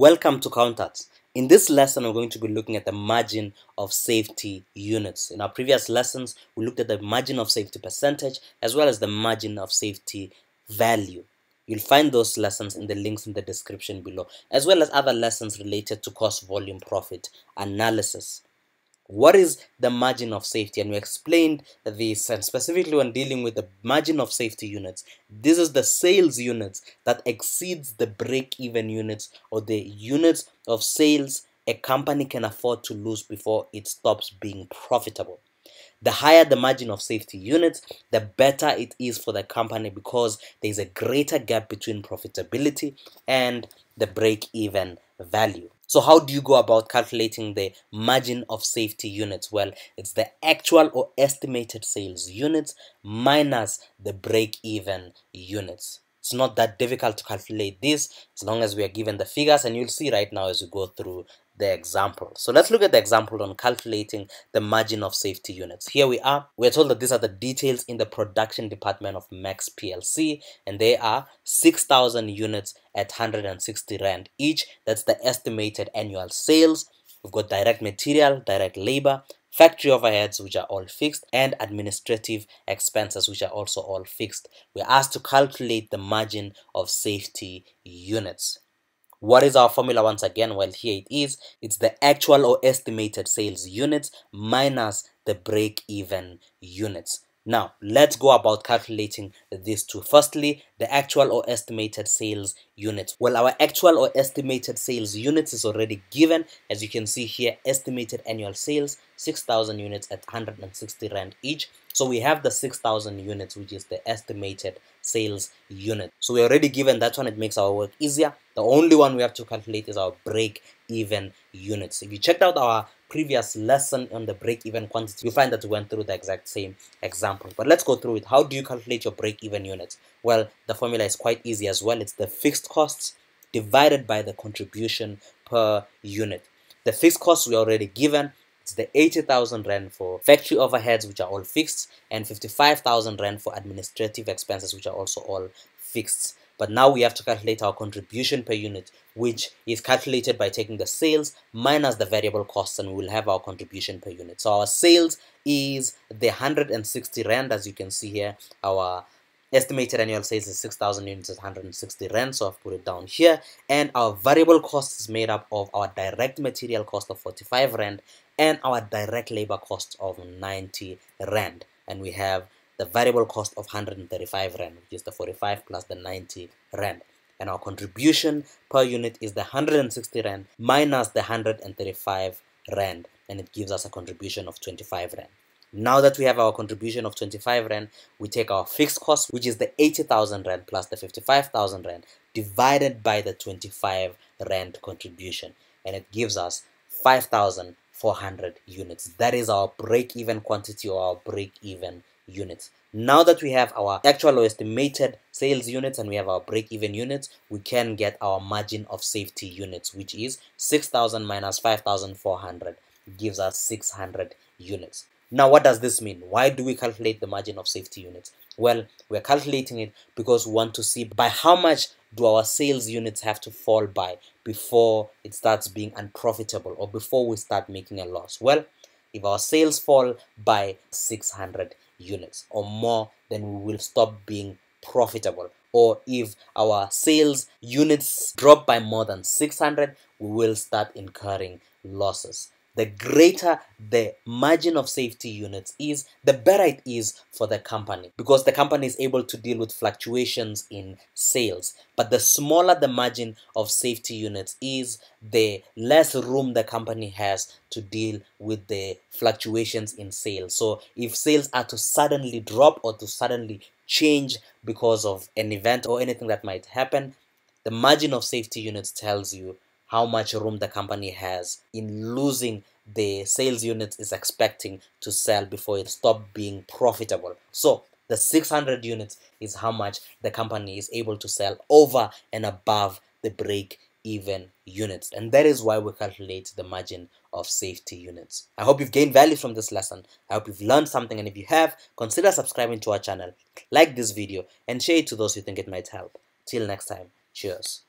Welcome to Counttuts. In this lesson, we're going to be looking at the margin of safety units. In our previous lessons, we looked at the margin of safety percentage as well as the margin of safety value. You'll find those lessons in the links in the description below, as well as other lessons related to cost volume profit analysis what is the margin of safety and we explained this and specifically when dealing with the margin of safety units this is the sales units that exceeds the break even units or the units of sales a company can afford to lose before it stops being profitable the higher the margin of safety units, the better it is for the company because there is a greater gap between profitability and the break even value. So how do you go about calculating the margin of safety units? Well, it's the actual or estimated sales units minus the break-even units. It's not that difficult to calculate this as long as we are given the figures and you'll see right now as we go through the example. So let's look at the example on calculating the margin of safety units. Here we are. We're told that these are the details in the production department of Max PLC and they are 6,000 units at 160 Rand each. That's the estimated annual sales. We've got direct material, direct labor, factory overheads which are all fixed and administrative expenses which are also all fixed. We're asked to calculate the margin of safety units. What is our formula once again? Well, here it is. It's the actual or estimated sales units minus the break-even units. Now, let's go about calculating these two. Firstly, the actual or estimated sales units. Well, our actual or estimated sales units is already given. As you can see here, estimated annual sales, 6,000 units at 160 Rand each. So we have the 6,000 units, which is the estimated sales unit. So we're already given that one. It makes our work easier. The only one we have to calculate is our break even units. If you checked out our previous lesson on the break-even quantity, you find that we went through the exact same example. But let's go through it. How do you calculate your break-even units? Well, the formula is quite easy as well. It's the fixed costs divided by the contribution per unit. The fixed costs we already given. It's the 80,000 Rand for factory overheads, which are all fixed, and 55,000 Rand for administrative expenses, which are also all fixed. But now we have to calculate our contribution per unit, which is calculated by taking the sales minus the variable costs, and we'll have our contribution per unit. So our sales is the 160 Rand, as you can see here. Our estimated annual sales is 6,000 units at 160 Rand, so I've put it down here. And our variable cost is made up of our direct material cost of 45 Rand and our direct labor cost of 90 Rand. And we have the variable cost of 135 Rand, which is the 45 plus the 90 Rand. And our contribution per unit is the 160 Rand minus the 135 Rand, and it gives us a contribution of 25 Rand. Now that we have our contribution of 25 Rand, we take our fixed cost, which is the 80,000 Rand plus the 55,000 Rand, divided by the 25 Rand contribution, and it gives us 5,400 units. That is our break-even quantity or our break-even units. Now that we have our actual or estimated sales units and we have our break-even units, we can get our margin of safety units, which is 6,000 minus 5,400 gives us 600 units. Now, what does this mean? Why do we calculate the margin of safety units? Well, we're calculating it because we want to see by how much do our sales units have to fall by before it starts being unprofitable or before we start making a loss. Well, if our sales fall by 600 units or more, then we will stop being profitable. Or if our sales units drop by more than 600, we will start incurring losses the greater the margin of safety units is, the better it is for the company because the company is able to deal with fluctuations in sales. But the smaller the margin of safety units is, the less room the company has to deal with the fluctuations in sales. So if sales are to suddenly drop or to suddenly change because of an event or anything that might happen, the margin of safety units tells you how much room the company has in losing the sales units is expecting to sell before it stop being profitable. So the 600 units is how much the company is able to sell over and above the break even units and that is why we calculate the margin of safety units. I hope you've gained value from this lesson. I hope you've learned something and if you have, consider subscribing to our channel, like this video and share it to those who think it might help. Till next time, cheers.